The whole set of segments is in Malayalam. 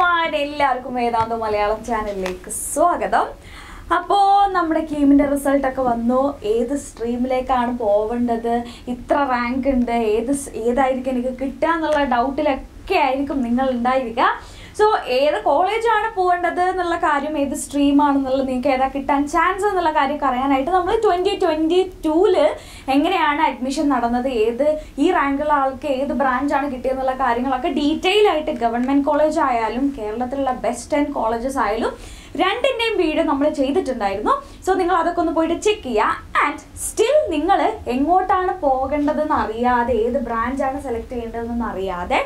എവ്രിവാൻ എല്ലാവർക്കും വേദാന്ത മലയാളം ചാനലിലേക്ക് സ്വാഗതം. അപ്പോൾ നമ്മുടെ കീമിന്റെ റിസൾട്ടൊക്കെ വന്നു. ഏത് സ്ട്രീമിലേക്കാണ് പോവേണ്ടത്? ഇത്ര റാങ്ക് ഉണ്ട്. ഏത് ഏതായിരിക്കും എനിക്ക് കിട്ടുക എന്നുള്ള ഡൗട്ടിലൊക്കെ ആയിരിക്കും നിങ്ങൾ ഉണ്ടായിരിക്കുക. സോ ഏത് കോളേജാണ് പോകേണ്ടത് എന്നുള്ള കാര്യം ഏത് സ്ട്രീമാണെന്നുള്ളത് നിങ്ങൾക്ക് ഏതാ കിട്ടാൻ ചാൻസ് എന്നുള്ള കാര്യം അറിയാനായിട്ട് നമ്മൾ ട്വന്റി ട്വന്റി ടൂൽ എങ്ങനെയാണ് അഡ്മിഷൻ നടന്നത് ഏത് ഈ റാങ്കുള്ള ആൾക്ക് ഏത് ബ്രാഞ്ചാണ് കിട്ടിയെന്നുള്ള കാര്യങ്ങളൊക്കെ ഡീറ്റെയിൽ ആയിട്ട് ഗവൺമെന്റ് കോളേജ് ആയാലും കേരളത്തിലുള്ള ബെസ്റ്റ് ടെൻ കോളേജസ് ആയാലും രണ്ടിന്റെയും വീഡിയോ നമ്മൾ ചെയ്തിട്ടുണ്ടായിരുന്നു. സോ നിങ്ങൾ അതൊക്കെ ഒന്ന് പോയിട്ട് ചെക്ക് ചെയ്യുക ആൻഡ് സ്റ്റിൽ നിങ്ങൾ എങ്ങോട്ടാണ് പോകേണ്ടതെന്ന് അറിയാതെ ഏത് ബ്രാഞ്ചാണ് സെലക്ട് ചെയ്യേണ്ടതെന്ന് അറിയാതെ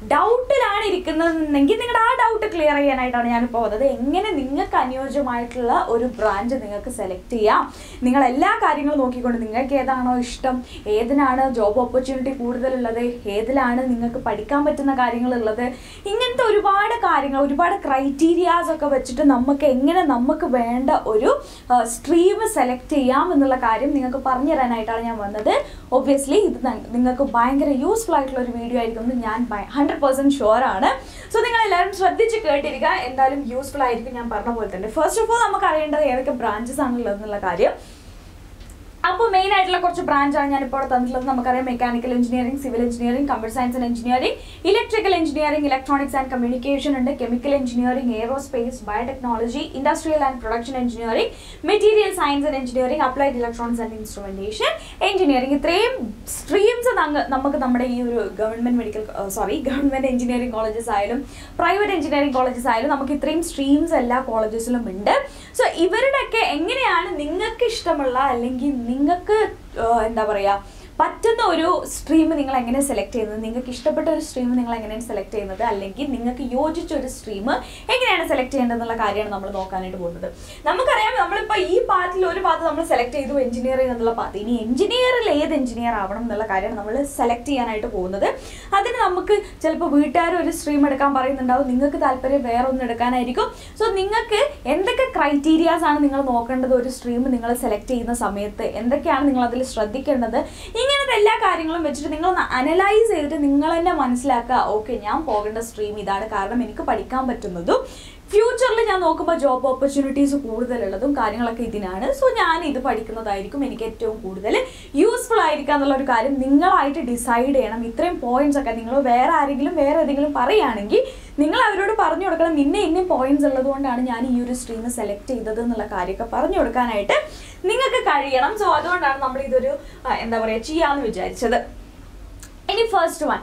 ഡൗട്ടിലാണ് ഇരിക്കുന്നതെന്നുണ്ടെങ്കിൽ നിങ്ങളുടെ ആ ഡൗട്ട് ക്ലിയർ ചെയ്യാനായിട്ടാണ് ഞാനിപ്പോൾ വന്നത് എങ്ങനെ നിങ്ങൾക്ക് അനുയോജ്യമായിട്ടുള്ള ഒരു ബ്രാഞ്ച് നിങ്ങൾക്ക് സെലക്ട് ചെയ്യാം? നിങ്ങൾ എല്ലാ കാര്യങ്ങളും നോക്കിക്കൊണ്ട് നിങ്ങൾക്ക് ഏതാണോ ഇഷ്ടം ഏതിനാണ് ജോബ് ഓപ്പർച്യൂണിറ്റി കൂടുതലുള്ളത് ഏതിലാണ് നിങ്ങൾക്ക് പഠിക്കാൻ പറ്റുന്ന കാര്യങ്ങളുള്ളത് ഇങ്ങനത്തെ ഒരുപാട് കാര്യങ്ങൾ ഒരുപാട് ക്രൈറ്റീരിയാസ് ഒക്കെ വെച്ചിട്ട് നമുക്ക് എങ്ങനെ നമുക്ക് വേണ്ട ഒരു സ്ട്രീം സെലക്ട് ചെയ്യാം എന്നുള്ള കാര്യം നിങ്ങൾക്ക് പറഞ്ഞു തരാനായിട്ടാണ് ഞാൻ വന്നത്. ഒബ്വിയസ്ലി ഇത് നിങ്ങൾക്ക് ഭയങ്കര യൂസ്ഫുൾ ആയിട്ടുള്ള ഒരു വീഡിയോ ആയിരിക്കും ഞാൻ ഹൺഡ്രഡ് പെർസെന്റ് ഷുവർ ആണ്. സോ നിങ്ങൾ എല്ലാവരും ശ്രദ്ധിച്ച് കേട്ടിരിക്കുക. എന്തായാലും യൂസ്ഫുൾ ആയിരിക്കും ഞാൻ പറഞ്ഞ പോലെ തന്നെ. ഫസ്റ്റ് ഓഫ് ഓൾ നമുക്ക് അറിയേണ്ടത് ഏതൊക്കെ ബ്രാഞ്ചസ് ആണുള്ളത് എന്നുള്ള കാര്യം. അപ്പോൾ മെയിൻ ആയിട്ടുള്ള കുറച്ച് ബ്രാഞ്ചാണ് ഞാൻ ഇപ്പോൾ തന്നിട്ടുള്ളത്. നമുക്കറിയാം mechanical engineering civil engineering computer science and engineering electrical engineering electronics and communication ഉണ്ട്. Chemical engineering aerospace biotechnology industrial and production engineering material science and engineering applied electronics and instrumentation engineering streams streams നമുക്ക് നമ്മുടെ ഈ ഒരു government medical sorry government engineering colleges ആയാലും പ്രൈവറ്റ് എഞ്ചിനീയറിംഗ് കോളേജസ് ആയാലും നമുക്ക് ഇത്രയും സ്ട്രീംസ് എല്ലാ കോളേജസിലും ഉണ്ട്. സോ ഇവരുടെയൊക്കെ എങ്ങനെയാണ് നിങ്ങൾക്ക് ഇഷ്ടമുള്ള അല്ലെങ്കിൽ നിങ്ങൾക്ക് എന്താ പറയുക പറ്റുന്ന ഒരു സ്ട്രീം നിങ്ങൾ എങ്ങനെ സെലക്ട് ചെയ്യുന്നത്? നിങ്ങൾക്ക് ഇഷ്ടപ്പെട്ട ഒരു സ്ട്രീം നിങ്ങൾ എങ്ങനെയാണ് സെലക്ട് ചെയ്യുന്നത്? അല്ലെങ്കിൽ നിങ്ങൾക്ക് യോജിച്ച ഒരു സ്ട്രീം എങ്ങനെയാണ് സെലക്ട് ചെയ്യേണ്ടത് എന്നുള്ള കാര്യമാണ് നമ്മൾ നോക്കാനായിട്ട് പോകുന്നത്. നമുക്കറിയാം നമ്മളിപ്പോൾ ഈ പാത്തിൽ ഒരു പാത്ത് നമ്മൾ സെലക്ട് ചെയ്തു എഞ്ചിനീയറിംഗ് എന്നുള്ള പാത്ത് ഇനി എഞ്ചിനീയറിൽ ഏത് എഞ്ചിനീയർ ആവണം എന്നുള്ള കാര്യമാണ് നമ്മൾ സെലക്ട് ചെയ്യാനായിട്ട് പോകുന്നത്. അതിന് നമുക്ക് ചിലപ്പോൾ വീട്ടുകാർ ഒരു സ്ട്രീം എടുക്കാൻ പറയുന്നുണ്ടാവും. നിങ്ങൾക്ക് താല്പര്യം വേറെ ഒന്നും എടുക്കാനായിരിക്കും. സോ നിങ്ങൾക്ക് എന്തൊക്കെ ക്രൈറ്റീരിയാസ് ആണ് നിങ്ങൾ നോക്കേണ്ടത്? ഒരു സ്ട്രീം നിങ്ങൾ സെലക്ട് ചെയ്യുന്ന സമയത്ത് എന്തൊക്കെയാണ് നിങ്ങൾ അതിൽ ശ്രദ്ധിക്കേണ്ടത്? ഇങ്ങനത്തെ എല്ലാ കാര്യങ്ങളും വെച്ചിട്ട് നിങ്ങൾ ഒന്ന് അനലൈസ് ചെയ്തിട്ട് നിങ്ങൾ തന്നെ മനസ്സിലാക്കുക. ഓക്കെ ഞാൻ പോകേണ്ട സ്ട്രീം ഇതാണ്. കാരണം എനിക്ക് പഠിക്കാൻ പറ്റുന്നതും ഫ്യൂച്ചറിൽ ഞാൻ നോക്കുമ്പോൾ ജോബ് ഓപ്പർച്യൂണിറ്റീസ് കൂടുതലുള്ളതും കാര്യങ്ങളൊക്കെ ഇതിനാണ്. സോ ഞാൻ ഇത് പഠിക്കുന്നതായിരിക്കും എനിക്ക് ഏറ്റവും കൂടുതൽ യൂസ്ഫുൾ ആയിരിക്കുക എന്നുള്ള ഒരു കാര്യം നിങ്ങളായിട്ട് ഡിസൈഡ് ചെയ്യണം. ഇത്രയും പോയിന്റ്സ് ഒക്കെ നിങ്ങൾ വേറെ ആരെങ്കിലും വേറെ ഏതെങ്കിലും പറയുകയാണെങ്കിൽ നിങ്ങൾ അവരോട് പറഞ്ഞു കൊടുക്കണം. ഇന്ന ഇന്ന പോയിന്റ്സ് ഉള്ളതുകൊണ്ടാണ് ഞാൻ ഈ ഒരു സ്ട്രീം സെലക്ട് ചെയ്തത് എന്നുള്ള കാര്യമൊക്കെ പറഞ്ഞു കൊടുക്കാനായിട്ട് നിങ്ങൾക്ക് കഴിയണം. സോ അതുകൊണ്ടാണ് നമ്മൾ ഇതൊരു എന്താ പറയുക ചെയ്യാമെന്ന് വിചാരിച്ചത്. ഇനി ഫസ്റ്റ് വൺ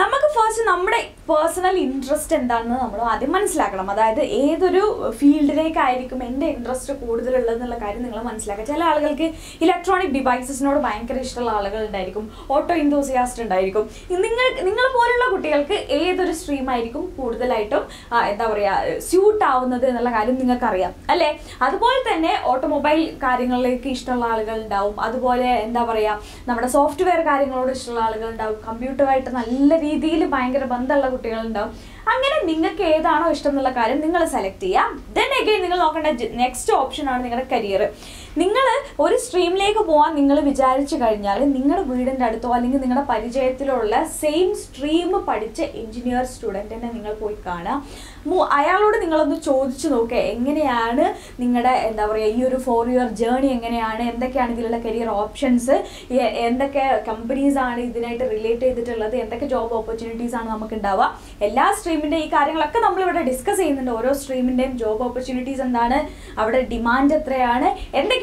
നമുക്ക് ഫസ്റ്റ് നമ്മുടെ പേഴ്സണൽ ഇൻട്രസ്റ്റ് എന്താണെന്ന് നമ്മൾ ആദ്യം മനസ്സിലാക്കണം. അതായത് ഏതൊരു ഫീൽഡിലേക്കായിരിക്കും എന്റെ ഇൻട്രസ്റ്റ് കൂടുതലുള്ളത് എന്നുള്ള കാര്യം നിങ്ങൾ മനസ്സിലാക്കുക. ചില ആളുകൾക്ക് ഇലക്ട്രോണിക് ഡിവൈസസിനോട് ഭയങ്കര ഇഷ്ടമുള്ള ആളുകൾ ഉണ്ടായിരിക്കും. ഓട്ടോ ഇൻതോസിയാസ്റ്റ് ഉണ്ടായിരിക്കും. നിങ്ങൾ നിങ്ങൾ പോലുള്ള കുട്ടികൾക്ക് ഏതൊരു സ്ട്രീമായിരിക്കും കൂടുതലായിട്ടും എന്താ പറയുക സ്യൂട്ട് ആവുന്നത് എന്നുള്ള കാര്യം നിങ്ങൾക്കറിയാം. അല്ലേ? അതുപോലെ തന്നെ ഓട്ടോമൊബൈൽ കാര്യങ്ങളിലേക്ക് ഇഷ്ടമുള്ള ആളുകൾ ഉണ്ടാവും. അതുപോലെ എന്താ പറയുക നമ്മുടെ സോഫ്റ്റ്വെയർ കാര്യങ്ങളോട് ഇഷ്ടമുള്ള ആളുകൾ ഉണ്ടാവും. കമ്പ്യൂട്ടറുമായിട്ട് നല്ല രീതിയിൽ ഭയങ്കര ബന്ധമുള്ള കുട്ടികളുണ്ടാവും. അങ്ങനെ നിങ്ങൾക്ക് ഏതാണോ ഇഷ്ടം എന്നുള്ള കാര്യം നിങ്ങൾ സെലക്ട് ചെയ്യാം. ദെൻ അഗൈൻ നിങ്ങൾ നോക്കേണ്ട നെക്സ്റ്റ് ഓപ്ഷനാണ് നിങ്ങളുടെ കരിയർ നിങ്ങൾ ഒരു സ്ട്രീമിലേക്ക് പോകാൻ നിങ്ങൾ വിചാരിച്ചു കഴിഞ്ഞാൽ നിങ്ങളുടെ വീടിന്റെ അടുത്തോ അല്ലെങ്കിൽ നിങ്ങളുടെ പരിചയത്തിലുള്ള സെയിം സ്ട്രീം പഠിച്ച എഞ്ചിനീയർ സ്റ്റുഡന്റിനെ നിങ്ങൾ പോയി കാണുക. അയാളോട് നിങ്ങളൊന്ന് ചോദിച്ചു നോക്കുക എങ്ങനെയാണ് നിങ്ങളുടെ എന്താ പറയുക ഈ ഒരു ഫോർ ഇയർ ജേണി എങ്ങനെയാണ് എന്തൊക്കെയാണ് ഇതിലുള്ള കരിയർ ഓപ്ഷൻസ് എന്തൊക്കെ കമ്പനീസ് ആണ് ഇതിനായിട്ട് റിലേറ്റ് ചെയ്തിട്ടുള്ളത് എന്തൊക്കെ ജോബ് ഓപ്പർച്യൂണിറ്റീസ് ആണ് നമുക്ക് ഉണ്ടാവുക എല്ലാ സ്ട്രീമിന്റെ ഈ കാര്യങ്ങളൊക്കെ നമ്മളിവിടെ ഡിസ്കസ് ചെയ്യുന്നുണ്ട്. ഓരോ സ്ട്രീമിന്റെയും ജോബ് ഓപ്പർച്യൂണിറ്റീസ് എന്താണ് അവിടെ ഡിമാൻഡ് എത്രയാണ്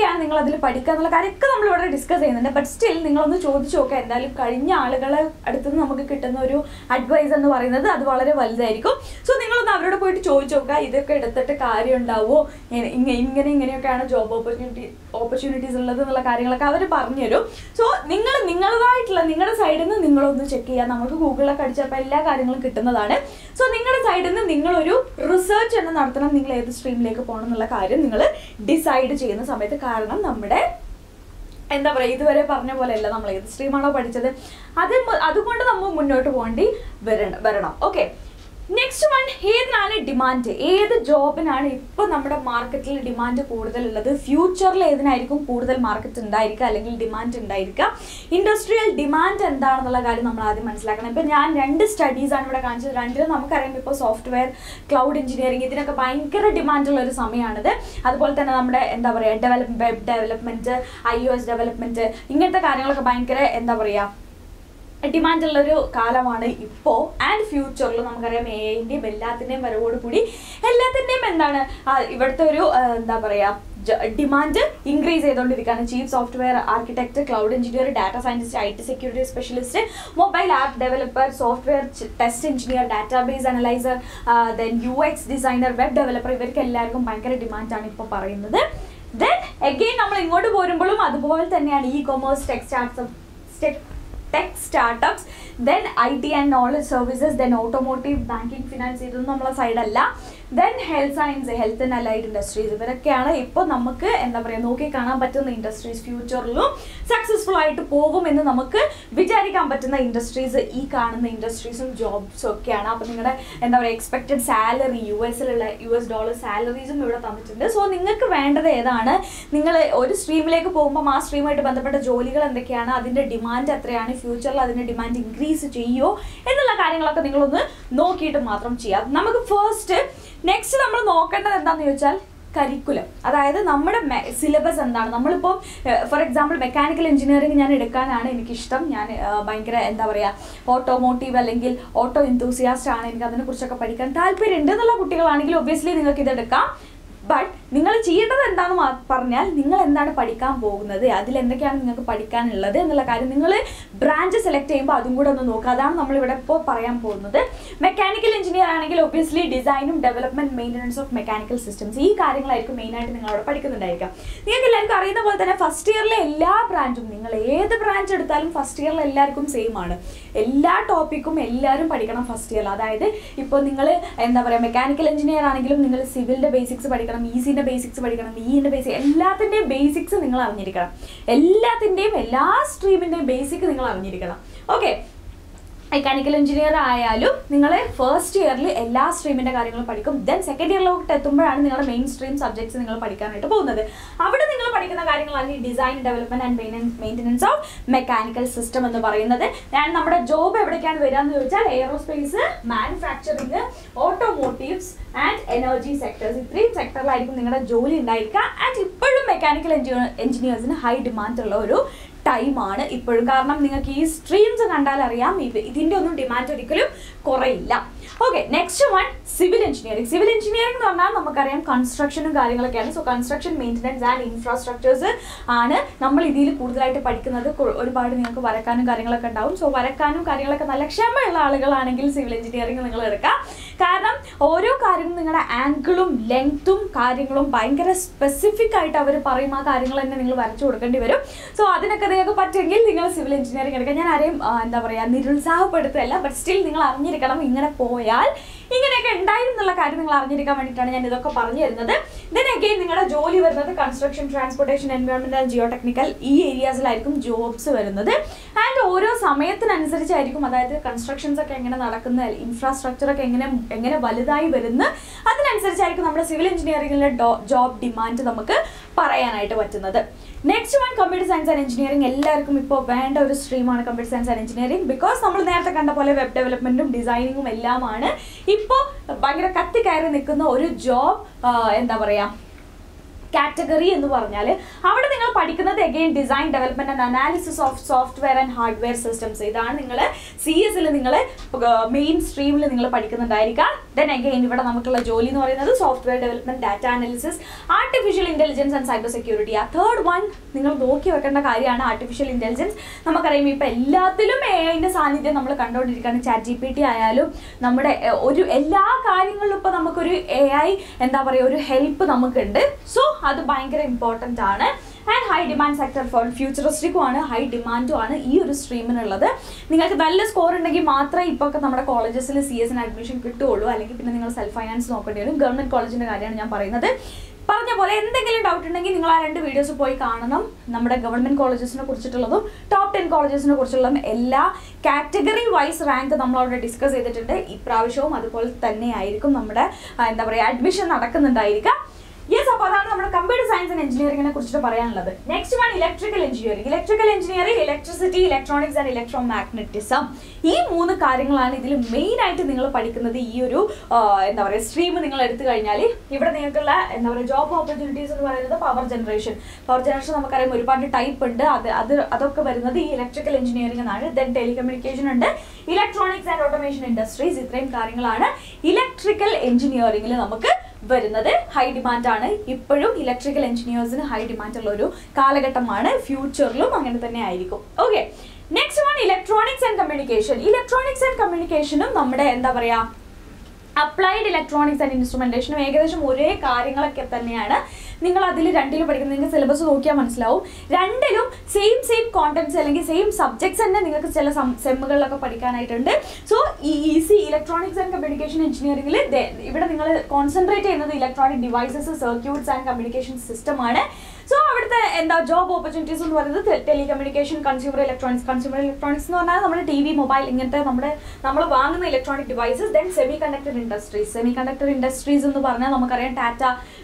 എന്തൊക്കെയാണ് നിങ്ങൾ അതിൽ പഠിക്കുക എന്നുള്ള കാര്യമൊക്കെ നമ്മളിവിടെ ഡിസ്കസ് ചെയ്യുന്നുണ്ട്. ബട്ട് സ്റ്റിൽ നിങ്ങളൊന്ന് ചോദിച്ചു നോക്കുക. എന്തായാലും കഴിഞ്ഞ ആളുകളെ അടുത്ത് നിന്ന് നമുക്ക് കിട്ടുന്ന ഒരു അഡ്വൈസ് എന്ന് പറയുന്നത് അത് വളരെ വലുതായിരിക്കും. സോ നിങ്ങളൊന്ന് അവരോട് പോയിട്ട് ചോദിച്ചു നോക്കുക. ഇതൊക്കെ എടുത്തിട്ട് കാര്യം ഉണ്ടാവുമോ ഇങ്ങനെ ഇങ്ങനെ ഇങ്ങനെയൊക്കെയാണ് ജോബ് ഓപ്പർച്യൂണിറ്റി ഓപ്പർച്യൂണിറ്റീസ് ഉള്ളത് എന്നുള്ള കാര്യങ്ങളൊക്കെ അവർ പറഞ്ഞുതരും. സോ നിങ്ങൾ നിങ്ങളതായിട്ടുള്ള നിങ്ങളുടെ സൈഡിൽ നിന്ന് നിങ്ങളൊന്ന് ചെക്ക് ചെയ്യുക. നമുക്ക് ഗൂഗിളിലൊക്കെ അടിച്ചപ്പോൾ എല്ലാ കാര്യങ്ങളും കിട്ടുന്നതാണ്. സോ നിങ്ങളുടെ സൈഡിൽ നിന്ന് നിങ്ങളൊരു റിസർച്ച് എന്ന് നടത്തണം. നിങ്ങൾ ഏത് സ്ട്രീമിലേക്ക് പോകണം എന്നുള്ള കാര്യം നിങ്ങൾ ഡിസൈഡ് ചെയ്യുന്ന സമയത്ത് കാരണം നമ്മുടെ എന്താ പറയുക ഇതുവരെ പറഞ്ഞ പോലെയല്ല നമ്മൾ ഏത് സ്ട്രീമാണോ പഠിച്ചത്. അതേ അതുകൊണ്ട് നമ്മൾ മുന്നോട്ട് പോകേണ്ടി വരണം വരണം. ഓക്കെ നെക്സ്റ്റ് വൺ ഏതിനാണ് ഡിമാൻഡ് ഏത് ജോബിനാണ് ഇപ്പോൾ നമ്മുടെ മാർക്കറ്റിൽ ഡിമാൻഡ് കൂടുതലുള്ളത്? ഫ്യൂച്ചറിൽ ഏതിനായിരിക്കും കൂടുതൽ മാർക്കറ്റ് ഉണ്ടായിരിക്കുക? അല്ലെങ്കിൽ ഡിമാൻഡ് ഉണ്ടായിരിക്കുക? ഇൻഡസ്ട്രിയൽ ഡിമാൻഡ് എന്താണെന്നുള്ള കാര്യം നമ്മൾ ആദ്യം മനസ്സിലാക്കണം. ഇപ്പോൾ ഞാൻ രണ്ട് സ്റ്റഡീസാണ് ഇവിടെ കാണിച്ചത്. രണ്ടിലും നമുക്കറിയാം ഇപ്പോൾ സോഫ്റ്റ്വെയർ ക്ലൗഡ് എഞ്ചിനീയറിംഗ് ഇതിനൊക്കെ ഭയങ്കര ഡിമാൻഡുള്ള ഒരു സമയമാണിത്. അതുപോലെ തന്നെ നമ്മുടെ എന്താ പറയുക develop web development I O S development ഇങ്ങനത്തെ കാര്യങ്ങളൊക്കെ ഭയങ്കര എന്താ പറയുക ഡിമാൻഡുള്ള ഒരു കാലമാണ് ഇപ്പോൾ ആൻഡ് ഫ്യൂച്ചറിൽ നമുക്കറിയാം എ ഐന്റെയും എല്ലാത്തിന്റെയും വരവോട് കൂടി എല്ലാത്തിന്റെയും എന്താണ് ഇവിടുത്തെ ഒരു എന്താ പറയുക ഡിമാൻഡ് ഇൻക്രീസ് ചെയ്തുകൊണ്ടിരിക്കുകയാണ് chief software architect cloud engineer data scientist I T security specialist mobile app developer software test engineer database analyser then U X designer web developer ഇവർക്ക് എല്ലാവർക്കും ഭയങ്കര ഡിമാൻഡാണ് ഇപ്പോൾ പറയുന്നത്. ദെൻ എഗെയിൻ നമ്മൾ ഇങ്ങോട്ട് പോരുമ്പോഴും അതുപോലെ തന്നെയാണ് ecommerce text arts tech startups then I T and knowledge services then automotive banking finance ഇതൊന്നും നമ്മളെ സൈഡല്ല then health science health and allied industries ഇവരൊക്കെയാണ് ഇപ്പോൾ നമുക്ക് എന്താ പറയുക നോക്കി കാണാൻ പറ്റുന്ന ഇൻഡസ്ട്രീസ് ഫ്യൂച്ചറിലും സക്സസ്ഫുൾ ആയിട്ട് പോകുമെന്ന് നമുക്ക് വിചാരിക്കാൻ പറ്റുന്ന ഇൻഡസ്ട്രീസ് ഈ കാണുന്ന ഇൻഡസ്ട്രീസും ജോബ്സും ഒക്കെയാണ്. അപ്പോൾ നിങ്ങളുടെ എന്താ പറയുക എക്സ്പെക്റ്റഡ് സാലറി യു എസിലുള്ള യു എസ് ഡോളർ സാലറീസും ഇവിടെ തന്നിട്ടുണ്ട്. സോ നിങ്ങൾക്ക് വേണ്ടത് ഏതാണ്? നിങ്ങൾ ഒരു സ്ട്രീമിലേക്ക് പോകുമ്പോൾ ആ സ്ട്രീമായിട്ട് ബന്ധപ്പെട്ട ജോലികൾ എന്തൊക്കെയാണ്? അതിന്റെ ഡിമാൻഡ് എത്രയാണ്? ഫ്യൂച്ചറിൽ അതിന്റെ ഡിമാൻഡ് ഇൻക്രീസ് ചെയ്യുമോ എന്നുള്ള കാര്യങ്ങളൊക്കെ നിങ്ങളൊന്ന് നോക്കിയിട്ട് മാത്രം ചെയ്യാം. നമുക്ക് ഫസ്റ്റ് നെക്സ്റ്റ് നമ്മൾ നോക്കേണ്ടത് എന്താണെന്ന് ചോദിച്ചാൽ കരിക്കുലം അതായത് നമ്മുടെ സിലബസ് എന്താണ്? നമ്മളിപ്പോൾ ഫോർ എക്സാമ്പിൾ മെക്കാനിക്കൽ എഞ്ചിനീയറിംഗ് ഞാൻ എടുക്കാനാണ് എനിക്കിഷ്ടം. ഞാൻ ഭയങ്കര എന്താ പറയുക ഓട്ടോമോട്ടീവ് അല്ലെങ്കിൽ ഓട്ടോ ഇൻതൂസിയാസ്റ്റ് ആണ്. എനിക്ക് അതിനെക്കുറിച്ചൊക്കെ പഠിക്കാൻ താല്പര്യമുണ്ട് എന്നുള്ള കുട്ടികളാണെങ്കിൽ ഒബ്വിയസ്ലി നിങ്ങൾക്ക് ഇതെടുക്കാം ബട്ട് നിങ്ങൾ ചെയ്യേണ്ടത് എന്താണെന്ന് പറഞ്ഞാൽ നിങ്ങൾ എന്താണ് പഠിക്കാൻ പോകുന്നത് അതിൽ എന്തൊക്കെയാണ് നിങ്ങൾക്ക് പഠിക്കാനുള്ളത് എന്നുള്ള കാര്യം നിങ്ങൾ ബ്രാഞ്ച് സെലക്ട് ചെയ്യുമ്പോൾ അതും കൂടെ ഒന്ന് നോക്കുക അതാണ് നമ്മളിവിടെ ഇപ്പോൾ പറയാൻ പോകുന്നത്. മെക്കാനിക്കൽ എഞ്ചിനീയർ ആണെങ്കിൽ ഒബ്വിയസ്ലി ഡിസൈനും development maintenance of mechanical systems ഈ കാര്യങ്ങളായിരിക്കും മെയിനായിട്ട് നിങ്ങൾ അവിടെ പഠിക്കുന്നുണ്ടായിരിക്കാം. നിങ്ങൾക്ക് എല്ലാവർക്കും അറിയുന്ന പോലെ തന്നെ ഫസ്റ്റ് ഇയറിലെ എല്ലാ ബ്രാഞ്ചും നിങ്ങൾ ഏത് ബ്രാഞ്ച് എടുത്താലും ഫസ്റ്റ് ഇയറിൽ എല്ലാവർക്കും സെയിം ആണ്. എല്ലാ ടോപ്പിക്കും എല്ലാവരും പഠിക്കണം ഫസ്റ്റ് ഇയറിൽ അതായത് ഇപ്പോൾ നിങ്ങൾ എന്താ പറയുക മെക്കാനിക്കൽ എഞ്ചിനീയർ ആണെങ്കിലും നിങ്ങൾ സിവിലിന്റെ ബേസിക്സ് പഠിക്കണം ഈസിന്റെ ബേസിക്സ് പഠിക്കണം ഇന്റെ ബേസിക് എല്ലാത്തിന്റെയും ബേസിക്സ് നിങ്ങൾ അറിഞ്ഞിരിക്കണം. എല്ലാത്തിന്റെയും എല്ലാ സ്ട്രീമിന്റെയും ബേസിക് നിങ്ങൾ അറിഞ്ഞിരിക്കണം. ഓക്കെ മെക്കാനിക്കൽ എഞ്ചിനീയർ ആയാലും നിങ്ങൾ ഫസ്റ്റ് ഇയറിൽ എല്ലാ സ്ട്രീമിന്റെ കാര്യങ്ങളും പഠിക്കും. ദെൻ സെക്കൻഡ് ഇയറിലോട്ട് എത്തുമ്പോഴാണ് നിങ്ങളുടെ മെയിൻ സ്ട്രീം സബ്ജക്ട്സ് നിങ്ങൾ പഠിക്കാനായിട്ട് പോകുന്നത്. അവിടെ നിങ്ങൾ പഠിക്കുന്ന കാര്യങ്ങളാണ് ഈ design development and maintenance of mechanical system എന്ന് പറയുന്നത്. ഞാൻ നമ്മുടെ ജോബ് എവിടേക്കാണ് വരിക എന്ന് ചോദിച്ചാൽ aerospace manufacturing automotives and energy sectors ഇത്രയും സെക്ടറിലായിരിക്കും നിങ്ങളുടെ ജോലി ഉണ്ടായിരിക്കുക. ആൻഡ് ഇപ്പോഴും മെക്കാനിക്കൽ എഞ്ചിനീയർ എഞ്ചിനീയേഴ്സിന് ഹൈ ഡിമാൻഡ് ഉള്ള ഒരു ടൈമാണ് ഇപ്പോഴും. കാരണം നിങ്ങൾക്ക് ഈ സ്ട്രീംസ് കണ്ടാൽ അറിയാം ഇത് ഇതിന്റെ ഒന്നും ഡിമാൻഡ് ഒരിക്കലും കുറയില്ല. Okay next one civil engineering civil engineering എന്ന് പറഞ്ഞാൽ നമുക്കറിയാം കൺസ്ട്രക്ഷനും കാര്യങ്ങളൊക്കെയാണ്. So construction maintenance and infrastructures ആണ് നമ്മൾ ഇതിൽ കൂടുതലായിട്ട് പഠിക്കുന്നത്. ഒരുപാട് നിങ്ങൾക്ക് വരക്കാനും കാര്യങ്ങളൊക്കെ ഉണ്ടാവും. സോ വരക്കാനും കാര്യങ്ങളൊക്കെ നല്ല ക്ഷമയുള്ള ആളുകളാണെങ്കിൽ സിവിൽ എഞ്ചിനീയറിംഗ് നിങ്ങൾ എടുക്കാം. കാരണം ഓരോ കാര്യവും നിങ്ങളുടെ ആംഗിളും ലെങ്ത്തും കാര്യങ്ങളും ഭയങ്കര സ്പെസിഫിക് ആയിട്ട് അവർ പറയും. ആ കാര്യങ്ങൾ തന്നെ നിങ്ങൾ വരച്ചു കൊടുക്കേണ്ടി വരും. സോ അതിനൊക്കെ നിങ്ങൾക്ക് പറ്റുമെങ്കിൽ നിങ്ങൾ സിവിൽ എഞ്ചിനീയറിംഗ് എടുക്കാം ഞാൻ ആരെയും എന്താ പറയുക നിരുത്സാഹപ്പെടുത്തുകയല്ല ബട്ട് സ്റ്റിൽ നിങ്ങൾ അറിഞ്ഞിരിക്കണം ഇങ്ങനെ പോയാൽ ഇങ്ങനെയൊക്കെ ഉണ്ടായിരുന്നുള്ള കാര്യം നിങ്ങൾ അറിഞ്ഞിരിക്കാൻ വേണ്ടിയിട്ടാണ് ഞാൻ ഇതൊക്കെ പറഞ്ഞു തരുന്നത്. ദെൻ അഗെയിൻ നിങ്ങളുടെ ജോലി വരുന്നത് construction transportation environment and geotechnical ഈ ഏരിയാസിലായിരിക്കും ജോബ്സ് വരുന്നത്. ആൻഡ് ഓരോ സമയത്തിനനുസരിച്ചായിരിക്കും. അതായത് കൺസ്ട്രക്ഷൻസ് ഒക്കെ എങ്ങനെ നടക്കുന്ന ഇൻഫ്രാസ്ട്രക്ചർ ഒക്കെ എങ്ങനെ എങ്ങനെ വലുതായി വരുന്ന അതിനനുസരിച്ചായിരിക്കും നമ്മുടെ സിവിൽ എഞ്ചിനീയറിംഗിലെ ജോബ് ഡിമാൻഡ് നമുക്ക് പറയാനായിട്ട് പറ്റുന്നത്. Next one computer science and engineering എല്ലാവർക്കും ഇപ്പോൾ വേണ്ട ഒരു സ്ട്രീമാണ് computer science and engineering because നമ്മൾ നേരത്തെ കണ്ട പോലെ വെബ് ഡെവലപ്മെന്റും ഡിസൈനിങ്ങും എല്ലാമാണ്. ഇപ്പോൾ ഭയങ്കര കത്തി കയറി നിൽക്കുന്ന ഒരു ജോബ് എന്താ പറയുക കാറ്റഗറി എന്ന് പറഞ്ഞാൽ അവിടെ നിങ്ങൾ പഠിക്കുന്നത് again design development and analysis of software and hardware systems ഇതാണ് നിങ്ങൾ സി എസിൽ നിങ്ങൾ മെയിൻ സ്ട്രീമിൽ നിങ്ങൾ പഠിക്കുന്നുണ്ടായിരിക്കാം ദെൻ എഗെയിൻ ഇവിടെ നമുക്കുള്ള ജോലി എന്ന് പറയുന്നത് software development data analysis artificial intelligence and cyber security ആ തേർഡ് വൺ നിങ്ങൾ നോക്കി വെക്കേണ്ട കാര്യമാണ് ആർട്ടിഫിഷ്യൽ ഇന്റലിജൻസ് നമുക്കറിയാം ഇപ്പം എല്ലാത്തിലും എ ഐന്റെ സാന്നിധ്യം നമ്മൾ കണ്ടുകൊണ്ടിരിക്കുകയാണ്. ചാറ്റ് ജി പി ടി ആയാലും നമ്മുടെ ഒരു എല്ലാ കാര്യങ്ങളിലും ഇപ്പോൾ നമുക്കൊരു എ ഐ എന്താ പറയുക ഒരു ഹെൽപ്പ് നമുക്കുണ്ട്. സോ അത് ഭയങ്കര ഇമ്പോർട്ടന്റ് ആണ്. And high demand sector for ഫ്യൂച്ചറിസ്റ്റിക്കും ആണ് ഹൈ ഡിമാൻഡും ആണ് ഈ ഒരു സ്ട്രീമിനുള്ളത് നിങ്ങൾക്ക് നല്ല സ്കോർ ഉണ്ടെങ്കിൽ മാത്രമേ ഇപ്പോൾ നമ്മുടെ കോളേജസിൽ സി എസിന് അഡ്മിഷൻ കിട്ടുകയുള്ളൂ. അല്ലെങ്കിൽ പിന്നെ നിങ്ങൾ സെൽഫ് ഫൈനാൻസ് നോക്കേണ്ടി വരും. ഗവൺമെന്റ് കോളേജിന്റെ കാര്യമാണ് ഞാൻ പറയുന്നത്. പറഞ്ഞ പോലെ എന്തെങ്കിലും ഡൗട്ട് ഉണ്ടെങ്കിൽ നിങ്ങൾ ആ രണ്ട് വീഡിയോസ് പോയി കാണണം. നമ്മുടെ ഗവൺമെന്റ് കോളേജസിനെ കുറിച്ചിട്ടുള്ളതും ടോപ്പ് ടെൻ കോളേജസിനെ കുറിച്ചുള്ളതും എല്ലാ കാറ്റഗറി വൈസ് റാങ്ക് നമ്മൾ അവിടെ ഡിസ്കസ് ചെയ്തിട്ടുണ്ട്. ഇപ്രാവശ്യവും അതുപോലെ തന്നെയായിരിക്കും നമ്മുടെ എന്താ പറയുക അഡ്മിഷൻ നടക്കുന്നുണ്ടായിരിക്കാം യെസ് അപ്പോൾ അതാണ് നമ്മുടെ കമ്പ്യൂട്ടർ സയൻസ് ആൻഡ് എഞ്ചിനീയറിംഗിനെ കുറിച്ചിട്ട് പറയാനുള്ളത്. Next one electrical engineering electrical engineering electricity electronics and electromagnetism ഈ മൂന്ന് കാര്യങ്ങളാണ് ഇതിൽ മെയിൻ ആയിട്ട് നിങ്ങൾ പഠിക്കുന്നത് ഈ ഒരു എന്താ പറയുക സ്ട്രീം നിങ്ങൾ എടുത്തു കഴിഞ്ഞാൽ ഇവിടെ നിങ്ങൾക്കുള്ള എന്താ പറയുക ജോബ് ഓപ്പർച്യൂണിറ്റീസ് എന്ന് പറയുന്നത് പവർ ജനറേഷൻ പവർ ജനറേഷൻ നമുക്കറിയാം ഒരുപാട് ടൈപ്പ് ഉണ്ട്. അത് അത് അതൊക്കെ വരുന്നത് ഈ ഇലക്ട്രിക്കൽ എഞ്ചിനീയറിംഗ് എന്നാണ്. ദെൻ ടെലികമ്മ്യൂണിക്കേഷൻ ഉണ്ട്. ഇലക്ട്രോണിക്സ് ആൻഡ് ഓട്ടോമേഷൻ ഇൻഡസ്ട്രീസ് ഇത്രയും കാര്യങ്ങളാണ്. ഇലക്ട്രിക്കൽ എഞ്ചിനീയറിംഗിൽ നമുക്ക് വരുന്നത്. ഹൈ ഡിമാൻഡ് ആണ്. ഇപ്പോഴും ഇലക്ട്രിക്കൽ എഞ്ചിനീയേഴ്സിന് ഹൈ ഡിമാൻഡ് ഉള്ള ഒരു കാലഘട്ടമാണ്. ഫ്യൂച്ചറിലും അങ്ങനെ തന്നെ ആയിരിക്കും. Okay next one electronics and communication electronics and കമ്മ്യൂണിക്കേഷനും നമ്മുടെ എന്താ പറയാ അപ്ലൈഡ് ഇലക്ട്രോണിക്സ് ആൻഡ് ഇൻസ്ട്രുമെന്റേഷനും ഏകദേശം ഒരേ കാര്യങ്ങളൊക്കെ തന്നെയാണ് നിങ്ങൾ അതിൽ രണ്ടിലും പഠിക്കുന്നത്. നിങ്ങൾക്ക് സിലബസ് നോക്കിയാൽ മനസ്സിലാവും. രണ്ടിലും സെയിം സെയിം കോണ്ടന്റ്സ് അല്ലെങ്കിൽ സെയിം സബ്ജക്ട്സ് തന്നെ നിങ്ങൾക്ക് ചില സെമ്മുകളിലൊക്കെ പഠിക്കാനായിട്ടുണ്ട്. സോ ഈ ഈസി ഇലക്ട്രോണിക്സ് ആൻഡ് കമ്മ്യൂണിക്കേഷൻ എഞ്ചിനീയറിംഗിൽ ഇവിടെ നിങ്ങൾ കോൺസെൻട്രേറ്റ് ചെയ്യുന്നത് electronic devices circuits and communication സിസ്റ്റമാണ് സോ അവിടുത്തെ എന്താ ജോബ് ഓപ്പർച്യൂണിറ്റീസ് എന്ന് പറയുന്നത് telecommunication consumer electronics consumer electronics എന്ന് പറഞ്ഞാൽ നമ്മുടെ ടി വി മൊബൈൽ ഇങ്ങനത്തെ നമ്മുടെ നമ്മൾ വാങ്ങുന്ന electronic devices then semiconductor industries semiconductor industries എന്ന് പറഞ്ഞാൽ നമുക്കറിയാം ടാറ്റ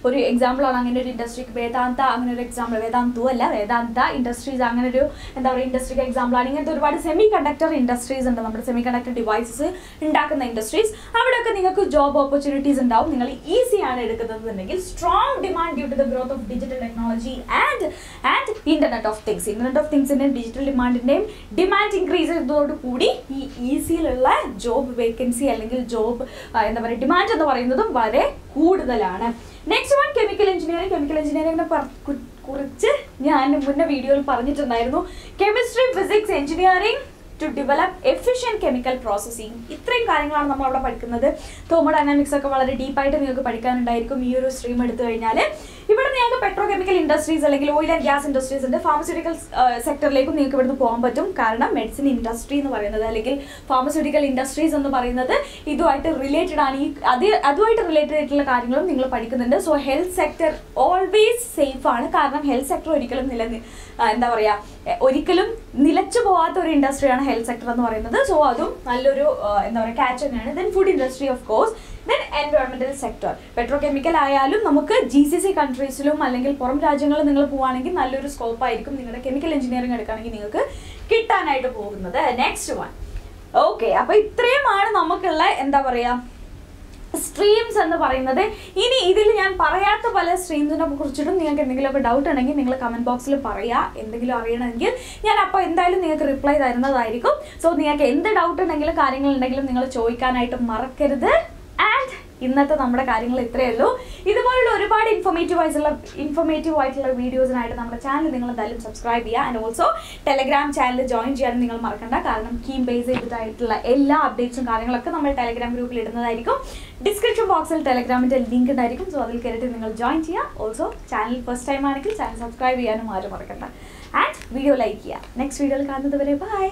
ഒരു എക്സാമ്പിൾ ആണ്. അങ്ങനെ ഒരു ഇൻഡസ്ട്രിക്ക് വേദാന്ത അങ്ങനെ ഒരു എക്സാമ്പിൾ വേദാന്തു അല്ല വേദാന്ത ഇൻഡസ്ട്രീസ് അങ്ങനെ ഒരു എന്താ പറയുക ഇൻഡസ്ട്രിക്ക് എക്സാമ്പിൾ ആണ്. ഇങ്ങനത്തെ ഒരുപാട് സെമി കണ്ടക്ടർ ഇൻഡസ്ട്രീസ് ഉണ്ട്. നമ്മുടെ സെമി കണ്ടക്ടർ ഡിവൈസസ് ഉണ്ടാക്കുന്ന ഇൻഡസ്ട്രീസ് അവിടെയൊക്കെ നിങ്ങൾക്ക് ജോബ് ഓപ്പർച്യൂണിറ്റീസ് ഉണ്ടാവും. നിങ്ങൾ ഈസിയാണ് എടുക്കുന്നത് എടുക്കുന്നതെന്നുണ്ടെങ്കിൽ strong demand due to the growth of digital technology and and internet of things internet ഓഫ് തിങ്സിന്റെയും ഡിജിറ്റൽ ഡിമാൻഡിന്റെയും ഡിമാൻഡ് ഇൻക്രീസ് ചെയ്തതോട് കൂടി ഈ ഈസിയിലുള്ള ജോബ് വേക്കൻസി അല്ലെങ്കിൽ ജോബ് എന്താ പറയുക ഡിമാൻഡ് എന്ന് പറയുന്നതും വളരെ കൂടുതലാണ്. Next one chemical engineering chemical എഞ്ചിനീയറിംഗിനെ കുറിച്ച് ഞാൻ മുന്നേ വീഡിയോയിൽ പറഞ്ഞിട്ടുണ്ടായിരുന്നു. Chemistry physics engineering to develop efficient chemical processing ഇത്രയും കാര്യങ്ങളാണ് നമ്മൾ അവിടെ പഠിക്കുന്നത്. തോമോഡൈനാമിക്സ് ഒക്കെ വളരെ ഡീപ്പായിട്ട് നിങ്ങൾക്ക് പഠിക്കാനുണ്ടായിരിക്കും. ഈ ഒരു സ്ട്രീം എടുത്തു കഴിഞ്ഞാൽ ഇവിടെ നിങ്ങൾക്ക് പെട്രോ കെമിക്കൽ ഇൻഡസ്ട്രീസ് അല്ലെങ്കിൽ ഓയിൽ ആൻഡ് ഗ്യാസ് ഇൻഡസ്ട്രീസ് ഉണ്ട്. ഫാർമസ്യൂട്ടിക്കൽ സെക്ടറിലേക്കും നിങ്ങൾക്ക് ഇവിടുന്ന് പോകാൻ പറ്റും. കാരണം മെഡിസിൻ ഇൻഡസ്ട്രി എന്ന് പറയുന്നത് അല്ലെങ്കിൽ ഫാർമസ്യൂട്ടിക്കൽ ഇൻഡസ്ട്രീസ് എന്ന് പറയുന്നത് ഇതുമായിട്ട് റിലേറ്റഡ് ആണ്. ഈ അത് അതുമായിട്ട് റിലേറ്റഡ് ആയിട്ടുള്ള കാര്യങ്ങളും നിങ്ങൾ പഠിക്കുന്നുണ്ട്. So health sector always safe ആണ്. കാരണം ഹെൽത്ത് സെക്ടർ ഒരിക്കലും നില എന്താ പറയുക ഒരിക്കലും നിലച്ചു പോകാത്ത ഒരു ഇൻഡസ്ട്രിയാണ് ഹെൽത്ത് സെക്ടർ എന്ന് പറയുന്നത്. സോ അതും നല്ലൊരു എന്താ പറയുക ക്യാച്ച് തന്നെയാണ്. Then food industry of course then എൻവയോൺമെന്റൽ sector petrochemical ആയാലും നമുക്ക് ജി സി സി കൺട്രീസിലും അല്ലെങ്കിൽ പുറം രാജ്യങ്ങളിൽ നിങ്ങൾ പോവുകയാണെങ്കിൽ നല്ലൊരു സ്കോപ്പ് ആയിരിക്കും നിങ്ങളുടെ കെമിക്കൽ എഞ്ചിനീയറിംഗ് എടുക്കുകയാണെങ്കിൽ നിങ്ങൾക്ക് കിട്ടാനായിട്ട് പോകുന്നത്. നെക്സ്റ്റ് വൺ ഓക്കെ അപ്പൊ ഇത്രയുമാണ് നമുക്കുള്ള എന്താ പറയാ സ്ട്രീംസ് എന്ന് പറയുന്നത്. ഇനി ഇതിൽ ഞാൻ പറയാത്ത പല സ്ട്രീംസിനെ കുറിച്ചിട്ടും നിങ്ങൾക്ക് എന്തെങ്കിലുമൊക്കെ ഡൗട്ട് ഉണ്ടെങ്കിൽ നിങ്ങൾ കമന്റ് ബോക്സിൽ പറയുക എന്തെങ്കിലും അറിയണമെങ്കിൽ ഞാൻ അപ്പോൾ എന്തായാലും നിങ്ങൾക്ക് റിപ്ലൈ തരുന്നതായിരിക്കും. സോ നിങ്ങൾക്ക് എന്ത് ഡൗട്ട് ഉണ്ടെങ്കിലും കാര്യങ്ങളുണ്ടെങ്കിലും നിങ്ങൾ ചോദിക്കാനായിട്ട് മറക്കരുത്. ആൻഡ് ഇന്നത്തെ നമ്മുടെ കാര്യങ്ങൾ ഇത്രയേ ഉള്ളൂ. ഇതുപോലുള്ള ഒരുപാട് ഇൻഫോർമേറ്റീവ് ആയിട്ടുള്ള ഇൻഫോർമേറ്റീവ് ആയിട്ടുള്ള വീഡിയോസിനായിട്ട് നമ്മുടെ ചാനൽ നിങ്ങൾ എന്തായാലും സബ്സ്ക്രൈബ് ചെയ്യുക. And also Telegram channel join ചെയ്യാനും നിങ്ങൾ മറക്കണ്ട. കാരണം കീം ബേസ് ചെയ്തിട്ടായിട്ടുള്ള എല്ലാ അപ്ഡേറ്റ്സും കാര്യങ്ങളൊക്കെ നമ്മൾ ടെലഗ്രാം ഗ്രൂപ്പിൽ ഇടുന്നതായിരിക്കും. ഡിസ്ക്രിപ്ഷൻ ബോക്സിൽ ടെലഗ്രാമിന്റെ ലിങ്ക് ഉണ്ടായിരിക്കും. സോ അതിൽ കയറിയിട്ട് നിങ്ങൾ ജോയിൻ ചെയ്യുക. ഓൾസോ ചാനൽ ഫസ്റ്റ് ടൈം ആണെങ്കിൽ ചാനൽ സബ്സ്ക്രൈബ് ചെയ്യാനും ആരും മറക്കണ്ട. ആൻഡ് വീഡിയോ ലൈക്ക് ചെയ്യുക. നെക്സ്റ്റ് വീഡിയോയിൽ കാണുന്നത് വരെ ബൈ